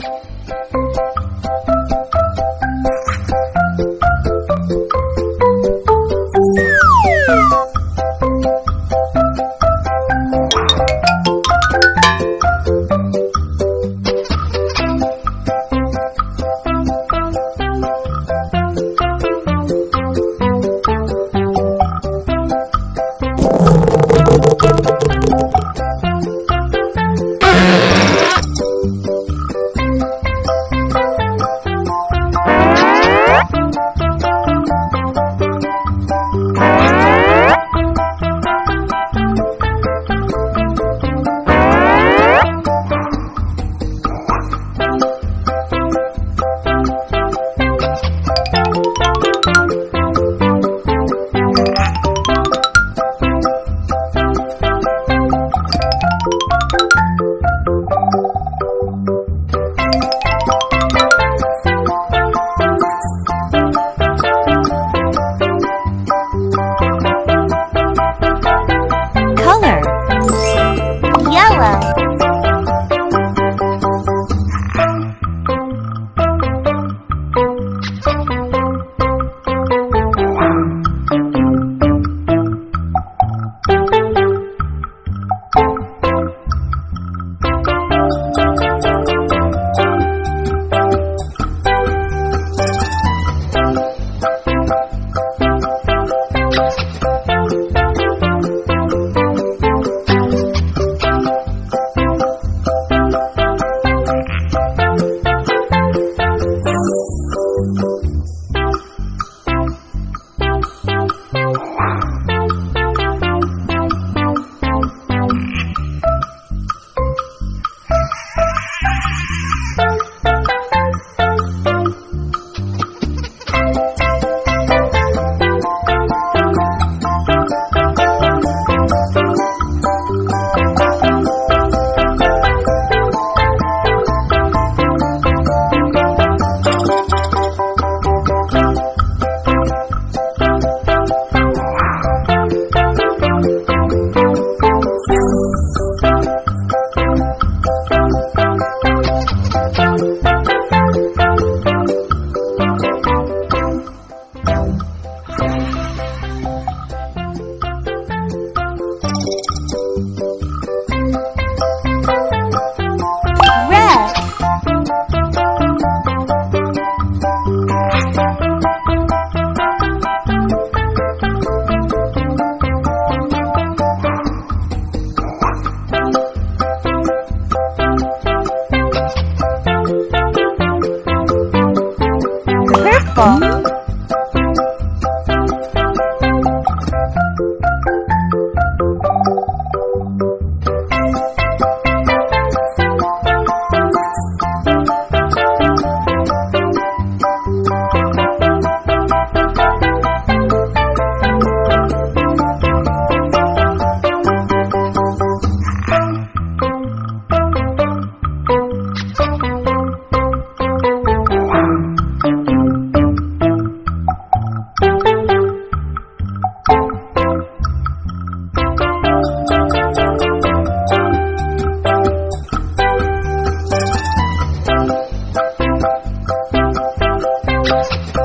Color 嗯 Thank you.